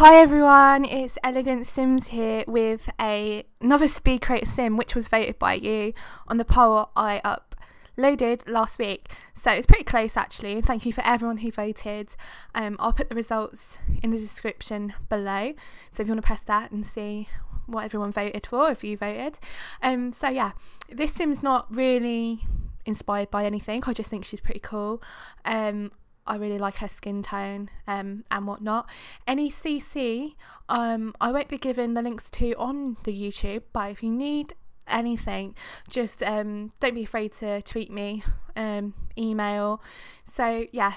Hi everyone, it's Elegant Sims here with a, another Speed Creator Sim which was voted by you on the poll I uploaded last week. So it's pretty close actually. Thank you for everyone who voted. Um, I'll put the results in the description below. So if you want to press that and see what everyone voted for, if you voted. Um, so yeah, this Sim's not really inspired by anything. I just think she's pretty cool. Um, I really like her skin tone um, and whatnot. Any CC, um, I won't be giving the links to on the YouTube, but if you need anything, just um, don't be afraid to tweet me, um, email. So yeah,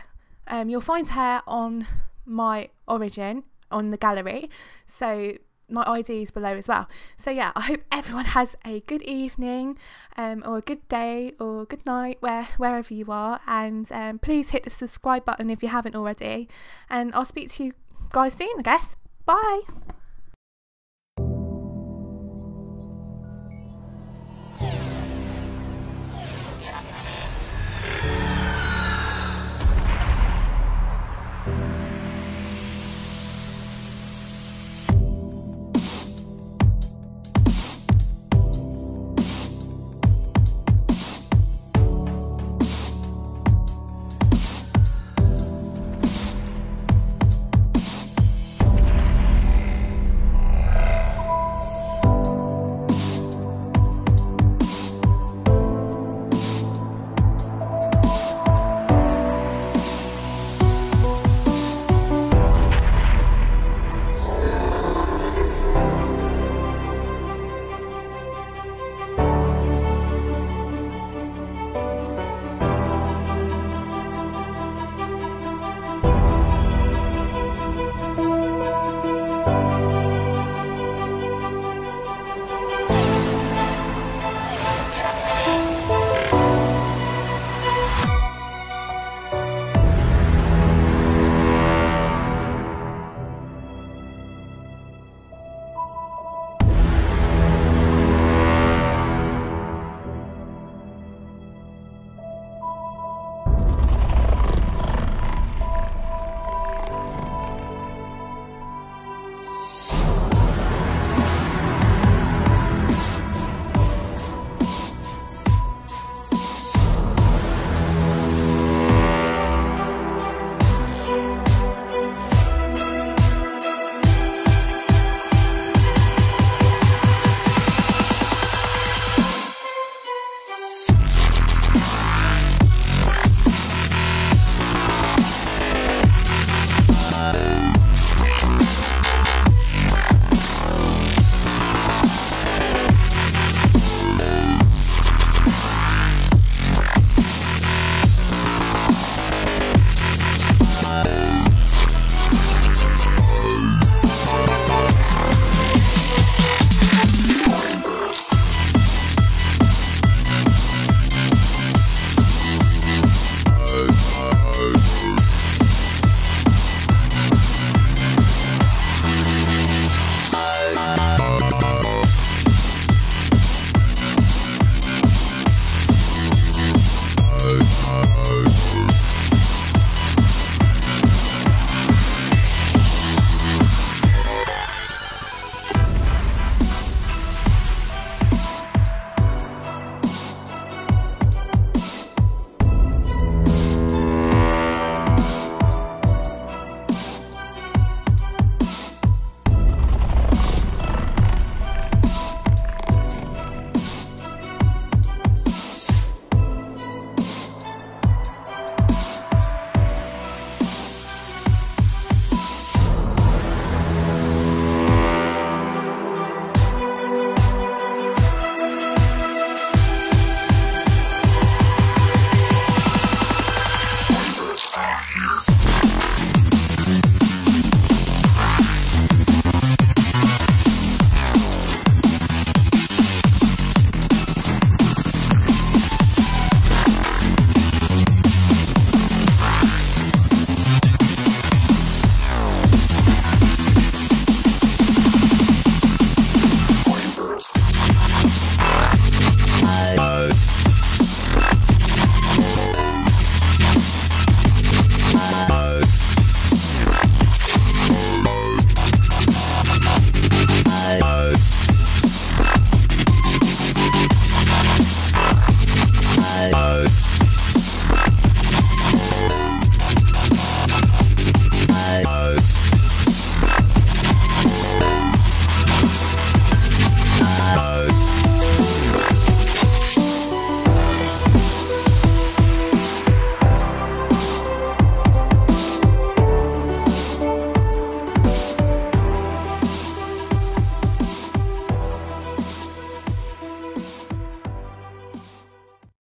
um, you'll find her on my origin on the gallery. So my ID is below as well. So yeah, I hope everyone has a good evening, um, or a good day, or good night, where wherever you are. And um, please hit the subscribe button if you haven't already. And I'll speak to you guys soon, I guess. Bye.